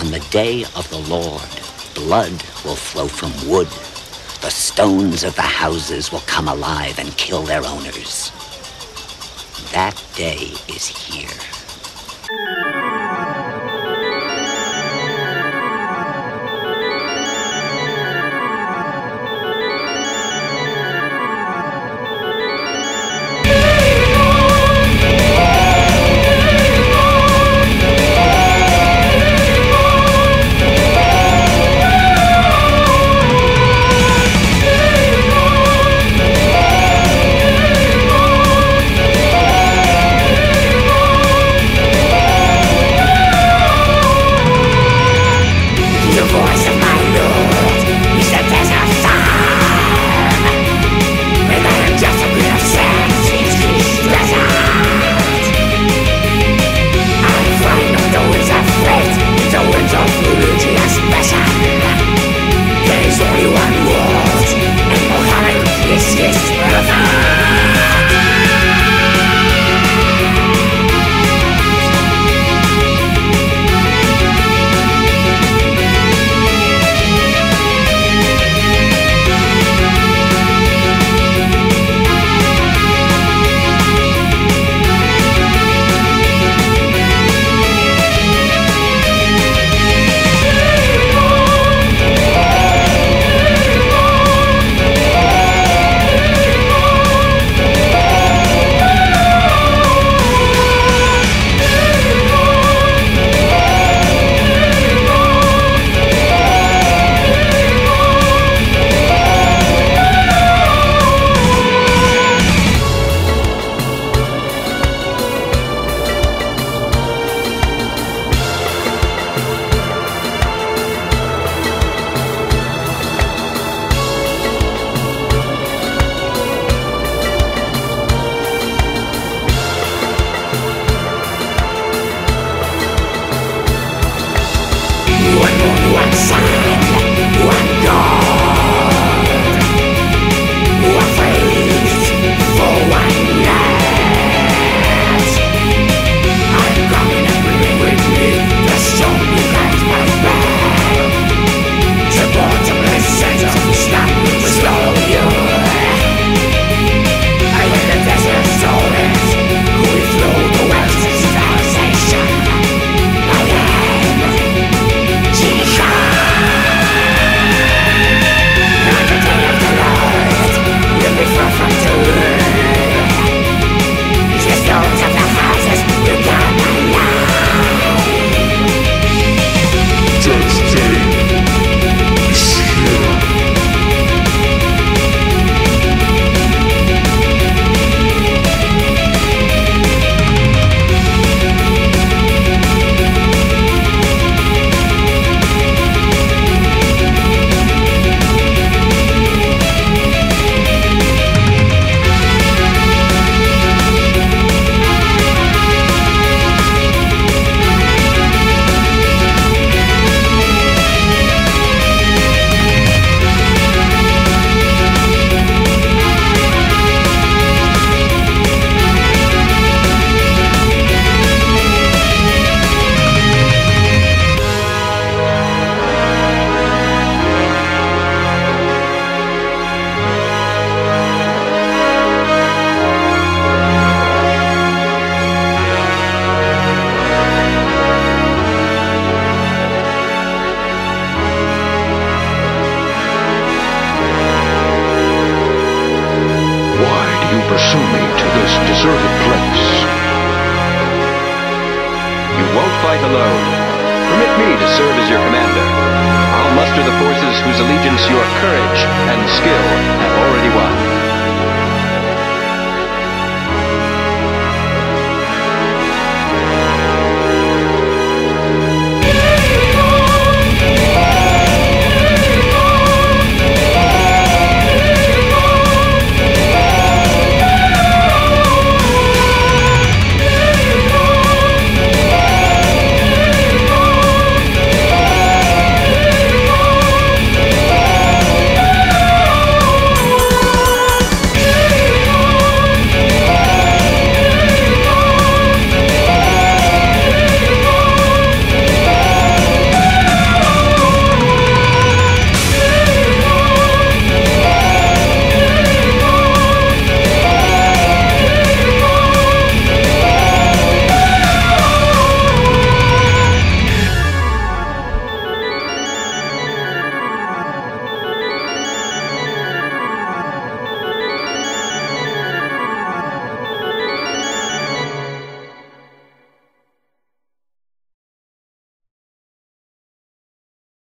On the day of the Lord, blood will flow from wood. The stones of the houses will come alive and kill their owners. That day is here. One to this deserted place? You won't fight alone. Permit me to serve as your commander. I'll muster the forces whose allegiance your courage and skill.